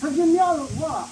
他就聊了我。